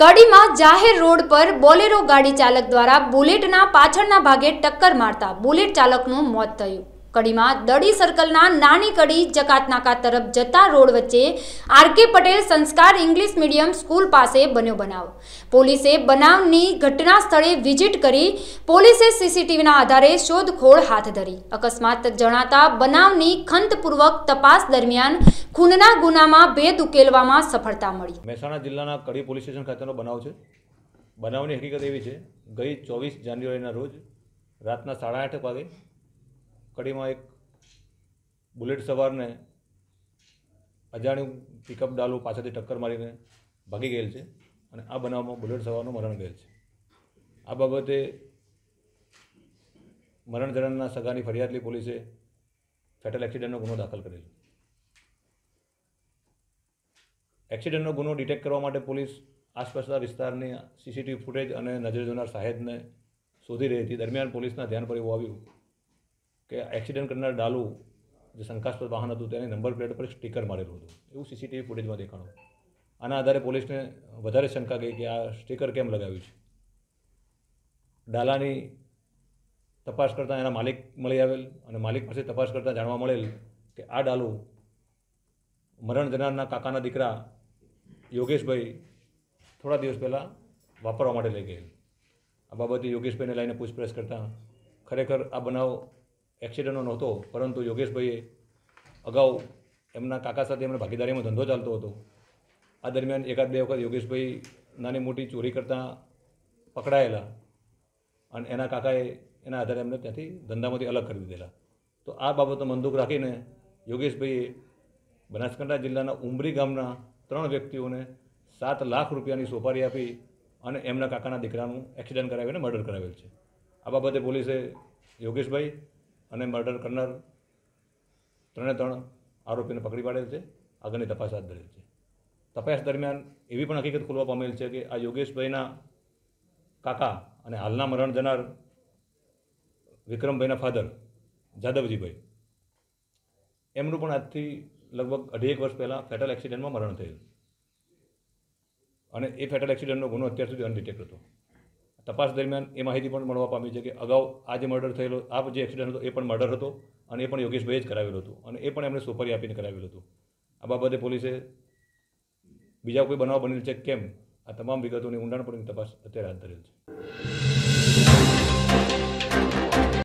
કડીમાં જાહેર રોડ પર બોલેરો ગાડી ચાલક દ્વારા બુલેટના પાછળના ભાગે ટક્કર મારતા બુલેટ ચાલકનું મોત થયું. કડીમાં દડી સર્કલના નાની કડી જકાત નાકા તરફ જતા રોડ વચ્ચે આરકે પટેલ સંસ્કાર ઇંગ્લિશ મીડિયમ સ્કૂલ પાસે બન્યો બનાવ. પોલીસે બનાવની ઘટના સ્થળે વિઝિટ કરી પોલીસે સીસીટીવીના આધારે શોધખોળ હાથ ધરી. અકસ્માત જણાતા બનાવની ખંતપૂર્વક તપાસ દરમિયાન ખૂનના ગુનામાં ભેદ ઉકેલવામાં સફળતા મળી. મહેસાણા જિલ્લાના કડી પોલીસ સ્ટેશન ખાતેનો બનાવ છે. બનાવની હકીકત એવી છે, ગઈ ચોવીસ જાન્યુઆરીના રોજ રાતના સાડા આઠ વાગે કડીમાં એક બુલેટ સવારને અજાણ્યું પિકઅપ ડાલુ પાછળથી ટક્કર મારીને ભાગી ગયેલ છે અને આ બનાવમાં બુલેટ સવારનું મરણ ગયેલ છે. આ બાબતે મરણ જણાના સગાની ફરિયાદલી પોલીસે ફેટલ એક્સિડન્ટનો ગુનો દાખલ કરેલ એક્સિડન્ટનો ગુનો ડિટેક્ટ કરવા માટે પોલીસ આસપાસના વિસ્તારની સીસીટીવી ફૂટેજ અને નજરે જોનાર સાહેબને શોધી રહી હતી. દરમિયાન પોલીસના ધ્યાન પર એવું આવ્યું કે એક્સિડન્ટ કરનાર ડાલુ જે શંકાસ્પદ વાહન હતું તેની નંબર પ્લેટ પર સ્ટીકર મારેલું હતું. એવું સીસીટીવી ફૂટેજમાં દેખાણું. આના આધારે પોલીસને વધારે શંકા ગઈ કે આ સ્ટીકર કેમ લગાવ્યું છે. ડાલાની તપાસ કરતાં એના માલિક મળી આવેલ અને માલિક પાસે તપાસ કરતાં જાણવા મળેલ કે આ ડાલુ મરણ જનારના કાકાના દીકરા યોગેશભાઈ થોડા દિવસ પહેલાં વાપરવા માટે લઈ ગયેલ. આ બાબતે યોગેશભાઈને લઈને પૂછપરછ કરતાં ખરેખર આ બનાવ એક્સિડન્ટનો નહોતો, પરંતુ યોગેશભાઈએ અગાઉ એમના કાકા સાથે એમણે ભાગીદારીમાં ધંધો ચાલતો હતો. આ દરમિયાન એકાદ બે વખત યોગેશભાઈ નાની મોટી ચોરી કરતાં પકડાયેલા અને એના કાકાએ એના આધારે એમને ત્યાંથી ધંધામાંથી અલગ કરી દીધેલા. તો આ બાબતનો મંદુક રાખીને યોગેશભાઈએ બનાસકાંઠા જિલ્લાના ઉમરી ગામના ત્રણ વ્યક્તિઓને સાત લાખ રૂપિયાની સોપારી આપી અને એમના કાકાના દીકરાનું એક્સિડન્ટ કરાવીને મર્ડર કરાવેલ છે. આ બાબતે પોલીસે યોગેશભાઈ અને મર્ડર કરનાર ત્રણે ત્રણ આરોપીને પકડી પાડેલ છે. આગળની તપાસ હાથ ધરેલ છે. તપાસ દરમિયાન એવી પણ હકીકત ખુલવા પામેલ છે કે આ યોગેશભાઈના કાકા અને હાલના મરણ જનાર વિક્રમભાઈના ફાધર જાદવજીભાઈ. એમનું પણ આજથી લગભગ અઢી એક વર્ષ પહેલાં ફેટલ એક્સિડન્ટમાં મરણ થયું અને એ ફેટલ એક્સિડન્ટનો ગુનો અત્યાર સુધી અનડિટેક્ટ હતો. તપાસ દરમિયાન એ માહિતી પણ મળવા પામી છે કે અગાઉ આ જે મર્ડર થયેલો, આ જે એક્સિડન્ટ હતો, એ પણ મર્ડર હતો અને એ પણ યોગેશભાઈએ જ કરાવેલું હતું અને એ પણ એમણે સોપારી આપીને કરાવેલું હતું. આ બાબતે પોલીસે બીજા કોઈ બનાવ બનેલ છે કેમ? આ તમામ વિગતોની ઊંડાણપૂર્વક તપાસ અત્યારે હાથ ધરેલ છે.